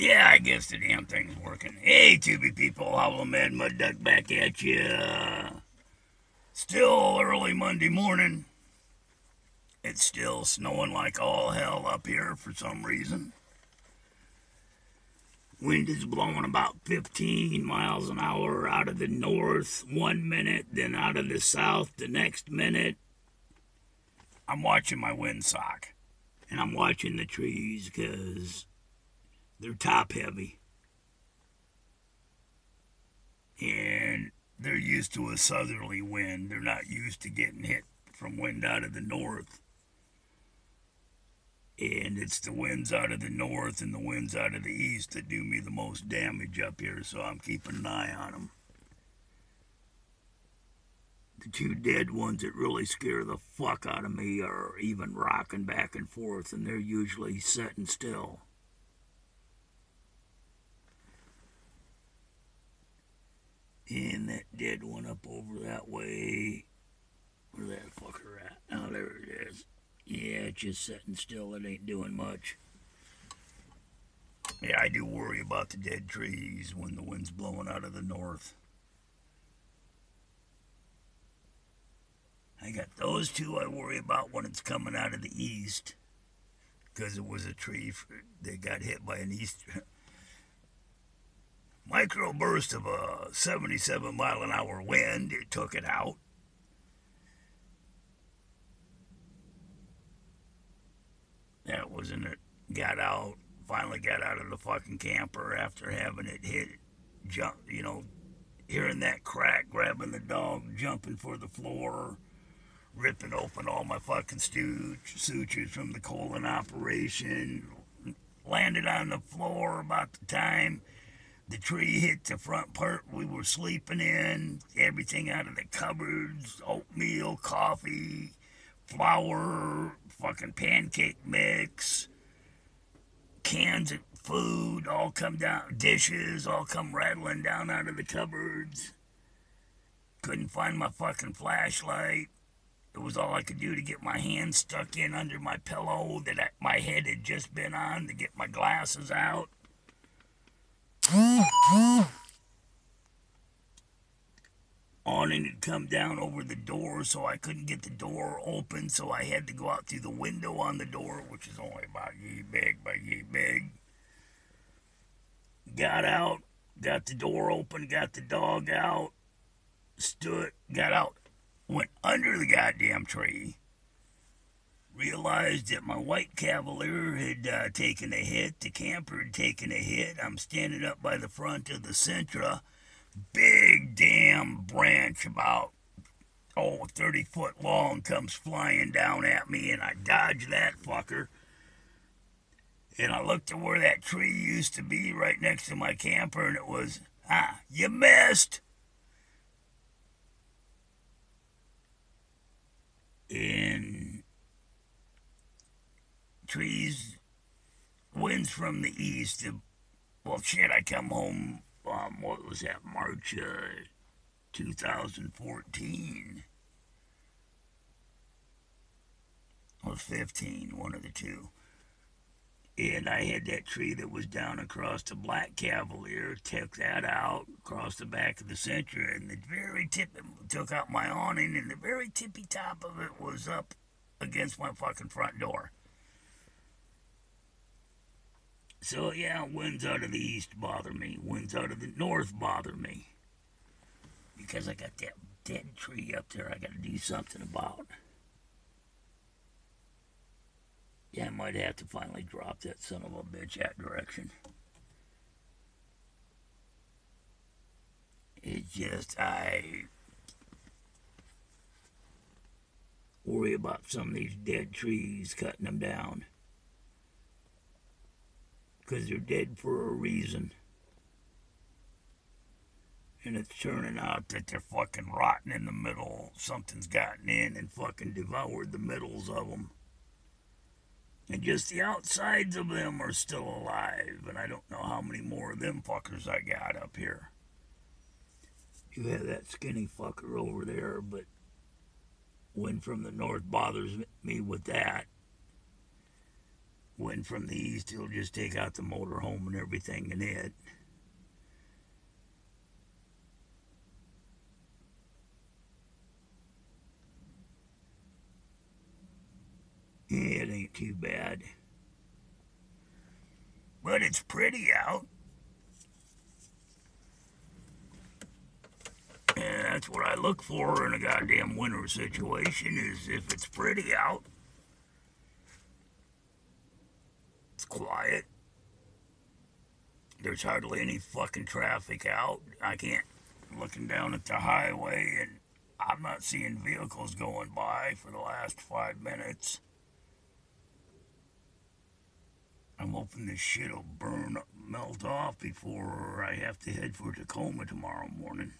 Yeah, I guess the damn thing's working. Hey, Tubi people, Howlingmad Mudduck back at you. Still early Monday morning. It's still snowing like all hell up here for some reason. Wind is blowing about 15 miles an hour out of the north one minute, then out of the south the next minute. I'm watching my windsock and I'm watching the trees because they're top heavy. And they're used to a southerly wind. They're not used to getting hit from wind out of the north. And it's the winds out of the north and the winds out of the east that do me the most damage up here, so I'm keeping an eye on them. The two dead ones that really scare the fuck out of me are even rocking back and forth, and they're usually sitting still. And that dead one up over that way. Where's that fucker at? Oh, there it is. Yeah, it's just sitting still. It ain't doing much. Yeah, I do worry about the dead trees when the wind's blowing out of the north. I got those two I worry about when it's coming out of the east. Because it was a tree for, that got hit by an east microburst of a 77 mile an hour wind. It took it out. That wasn't it. Got out. Finally got out of the fucking camper after having it hit. Jump, you know, hearing that crack, grabbing the dog, jumping for the floor, ripping open all my fucking sutures from the colon operation. Landed on the floor about the time the tree hit the front part we were sleeping in, everything out of the cupboards, oatmeal, coffee, flour, fucking pancake mix, cans of food all come down, dishes all come rattling down out of the cupboards. Couldn't find my fucking flashlight. It was all I could do to get my hand stuck in under my pillow that I, my head had just been on to get my glasses out. Awning had come down over the door, so I couldn't get the door open, so I had to go out through the window on the door, which is only about yay big by yay big. Got out, got the door open, got the dog out, stood, got out, went under the goddamn tree realized that my white Cavalier had uh, taken a hit. The camper had taken a hit. I'm standing up by the front of the Sentra. Big damn branch about, oh, 30 foot long comes flying down at me, and I dodge that fucker. And I looked to where that tree used to be right next to my camper, and it was, ah, you missed. And trees, winds from the east. Well, shit, I come home, um, what was that, March uh, 2014. Or 15, one of the two. And I had that tree that was down across the Black Cavalier, took that out across the back of the Sentra, and the very tip took out my awning, and the very tippy top of it was up against my fucking front door. So, yeah, winds out of the east bother me. Winds out of the north bother me. Because I got that dead tree up there I got to do something about. Yeah, I might have to finally drop that son of a bitch that direction. It's just, I worry about some of these dead trees, cutting them down because they're dead for a reason. And it's turning out that they're fucking rotten in the middle. Something's gotten in and fucking devoured the middles of them. And just the outsides of them are still alive. And I don't know how many more of them fuckers I got up here. You have that skinny fucker over there, but wind from the north bothers me with that Wind from the east, he'll just take out the motorhome and everything in it. It ain't too bad. But it's pretty out. And that's what I look for in a goddamn winter situation is if it's pretty out. It's quiet. There's hardly any fucking traffic out. I can't looking down at the highway and I'm not seeing vehicles going by for the last five minutes. I'm hoping this shit'll burn, melt off before I have to head for Tacoma tomorrow morning.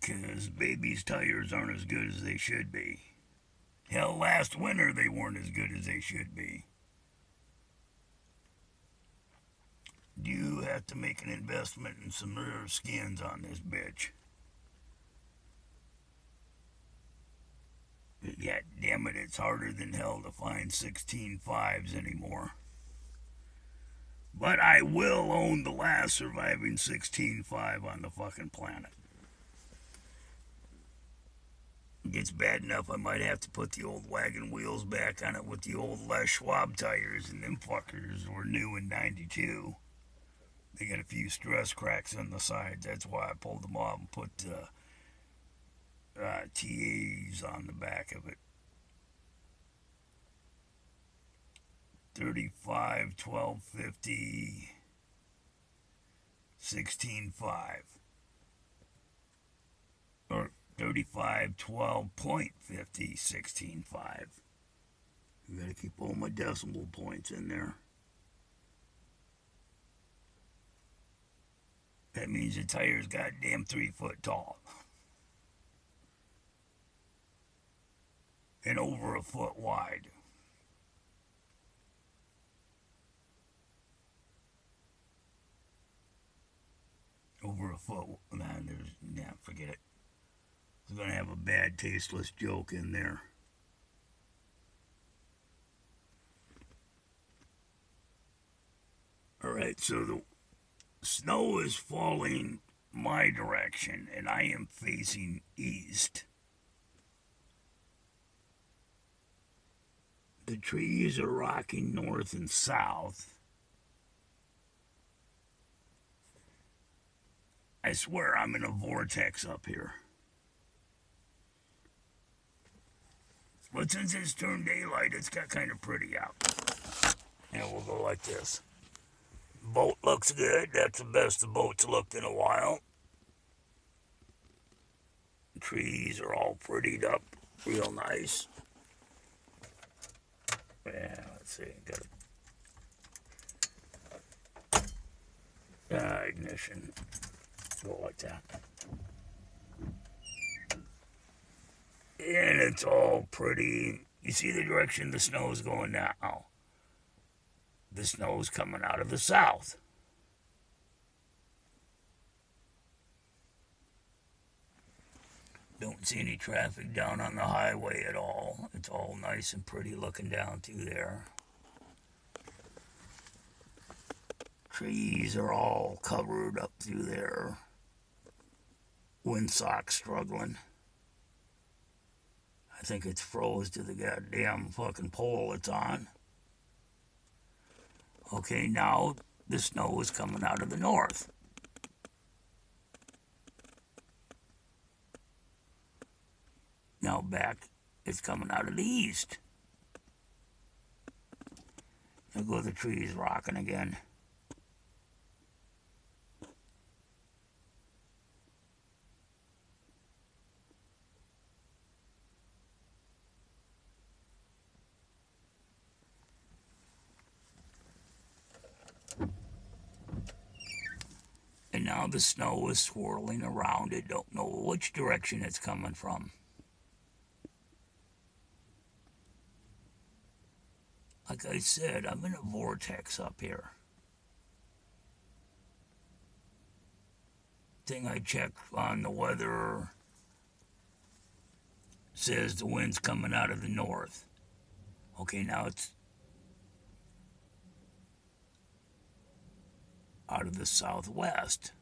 Because baby's tires aren't as good as they should be. Hell, last winter they weren't as good as they should be. Do you have to make an investment in some rare skins on this bitch? Yeah, damn it, it's harder than hell to find 16 fives anymore. But I will own the last surviving 16.5 on the fucking planet. It gets bad enough I might have to put the old wagon wheels back on it with the old Les Schwab tires, and them fuckers were new in 92. They got a few stress cracks on the sides. That's why I pulled them off and put uh, uh, TAs on the back of it. 35, 12, 50, 16, 5. Or 35, 12.50, 16, 5. You gotta keep all my decimal points in there. That means the tire's goddamn three foot tall. and over a foot wide. Over a foot. Man, there's, yeah, forget it. I was going to have a bad, tasteless joke in there. All right, so the snow is falling my direction, and I am facing east. The trees are rocking north and south. I swear I'm in a vortex up here. But since it's turned daylight, it's got kind of pretty out. And we'll go like this. Boat looks good. That's the best the boat's looked in a while. The trees are all prettied up real nice. Yeah, let's see. Got a uh, ignition. Go like that. And it's all pretty. You see the direction the snow is going now. The snow's coming out of the south. Don't see any traffic down on the highway at all. It's all nice and pretty looking down through there. Trees are all covered up through there. Windsock struggling. I think it's froze to the goddamn fucking pole it's on. Okay, now the snow is coming out of the north. Now back, it's coming out of the east. There go the trees rocking again. And now the snow is swirling around it. Don't know which direction it's coming from. Like I said, I'm in a vortex up here. Thing I checked on the weather says the wind's coming out of the north. Okay, now it's out of the southwest.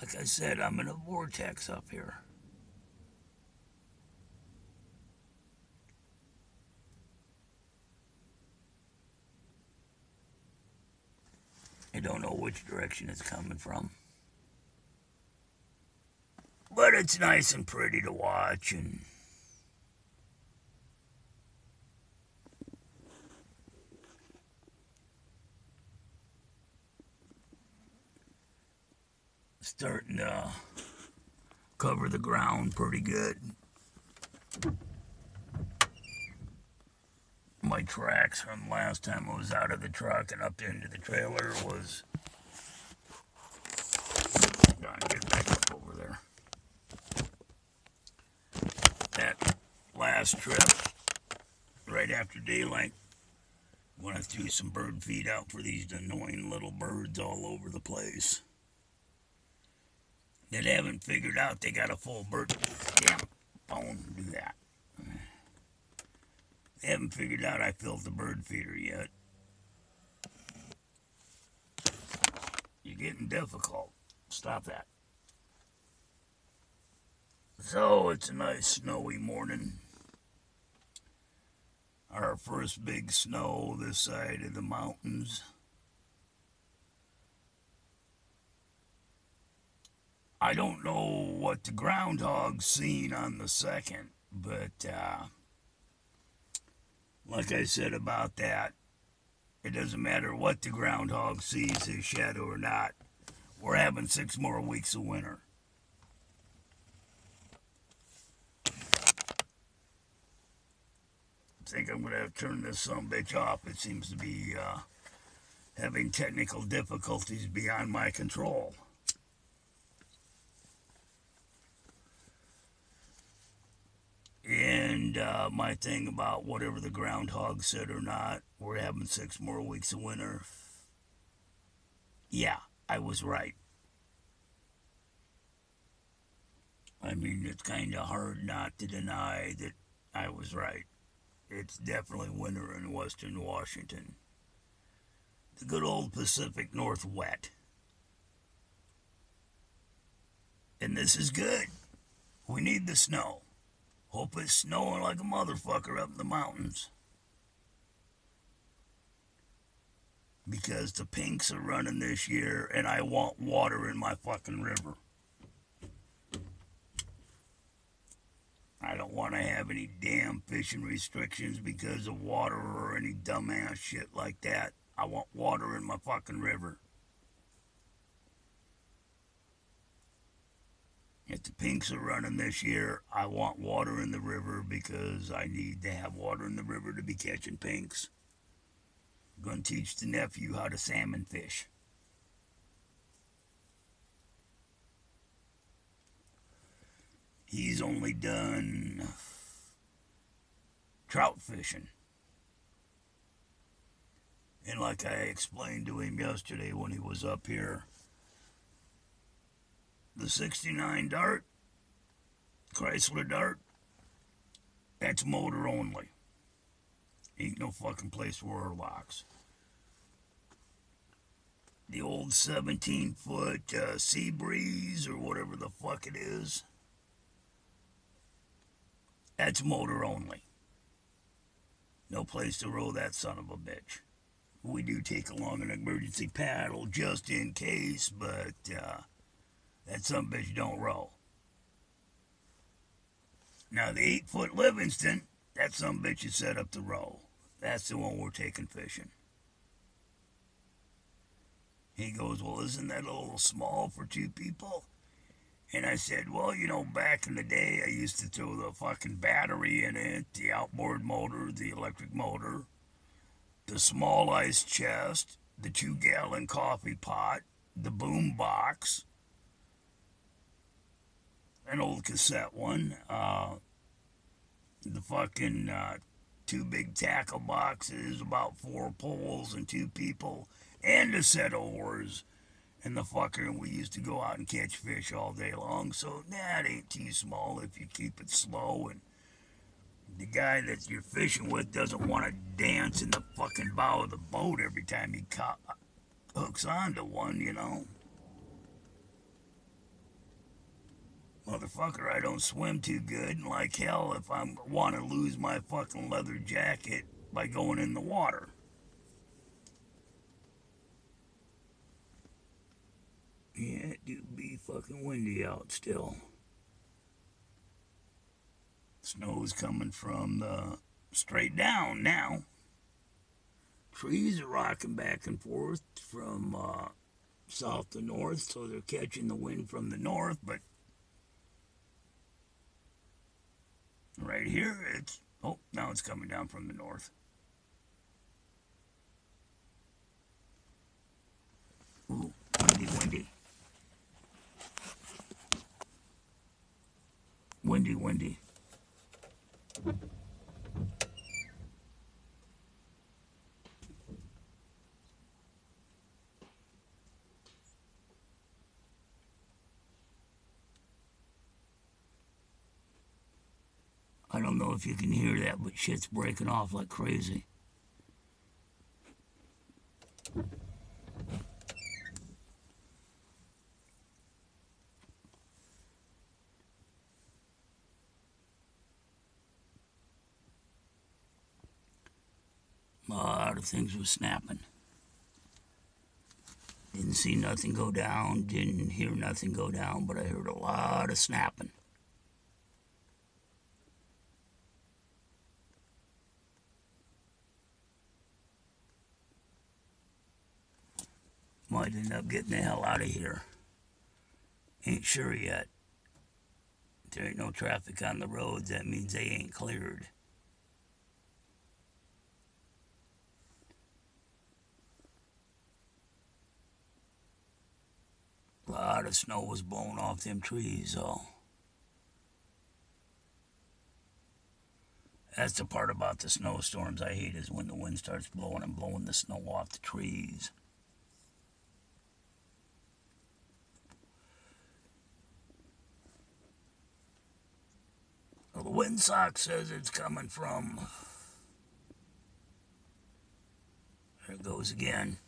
Like I said, I'm in a vortex up here. I don't know which direction it's coming from. But it's nice and pretty to watch and starting to cover the ground pretty good. My tracks from last time I was out of the truck and up into the trailer was. Gotta get back up over there. That last trip, right after daylight, when I threw some bird feed out for these annoying little birds all over the place that haven't figured out they got a full bird. Damn phone do that. They haven't figured out I filled the bird feeder yet. You're getting difficult. Stop that. So it's a nice snowy morning. Our first big snow this side of the mountains. I don't know what the groundhog seen on the second, but uh, like I said about that, it doesn't matter what the groundhog sees his shadow or not. We're having six more weeks of winter. I think I'm gonna have to turn this some bitch off. It seems to be uh, having technical difficulties beyond my control. And uh, my thing about whatever the groundhog said or not, we're having six more weeks of winter. Yeah, I was right. I mean, it's kind of hard not to deny that I was right. It's definitely winter in western Washington. The good old Pacific Northwest. And this is good. We need the snow. Hope it's snowing like a motherfucker up in the mountains. Because the pinks are running this year and I want water in my fucking river. I don't want to have any damn fishing restrictions because of water or any dumbass shit like that. I want water in my fucking river. If the pinks are running this year, I want water in the river because I need to have water in the river to be catching pinks. I'm going to teach the nephew how to salmon fish. He's only done trout fishing. And like I explained to him yesterday when he was up here, the 69 Dart, Chrysler Dart, that's motor only. Ain't no fucking place for oarlocks. The old 17 foot uh, Sea Breeze or whatever the fuck it is, that's motor only. No place to row that son of a bitch. We do take along an emergency paddle just in case, but uh, that some bitch don't roll. Now the eight foot Livingston, that some bitch is set up to roll. That's the one we're taking fishing. He goes, Well, isn't that a little small for two people? And I said, Well, you know, back in the day, I used to throw the fucking battery in it, the outboard motor, the electric motor, the small ice chest, the two gallon coffee pot, the boom box, an old cassette one. Uh, the fucking uh, two big tackle boxes, about four poles and two people, and a set of oars. And the fucker, and we used to go out and catch fish all day long. So that ain't too small if you keep it slow and the guy that you're fishing with doesn't want to dance in the fucking bow of the boat every time he co- hooks onto one, you know. Motherfucker, I don't swim too good, and like hell if I want to lose my fucking leather jacket by going in the water. Yeah, it do be fucking windy out still. Snow's coming from the straight down now. Trees are rocking back and forth from uh, south to north, so they're catching the wind from the north, but right here it's oh now it's coming down from the north. Ooh, windy, windy. Windy, windy. If you can hear that, but shit's breaking off like crazy. A lot of things were snapping. Didn't see nothing go down, didn't hear nothing go down, but I heard a lot of snapping. End up getting the hell out of here. Ain't sure yet. There ain't no traffic on the roads, that means they ain't cleared. A lot of snow was blown off them trees, though. That's the part about the snowstorms I hate is when the wind starts blowing and blowing the snow off the trees. Well, the windsock says it's coming from. There it goes again.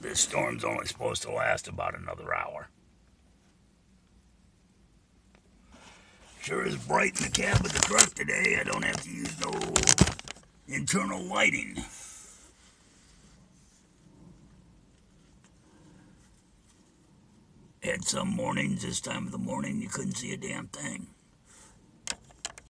This storm's only supposed to last about another hour. Sure is bright in the cab of the truck today. I don't have to use no internal lighting. Some mornings, this time of the morning, you couldn't see a damn thing.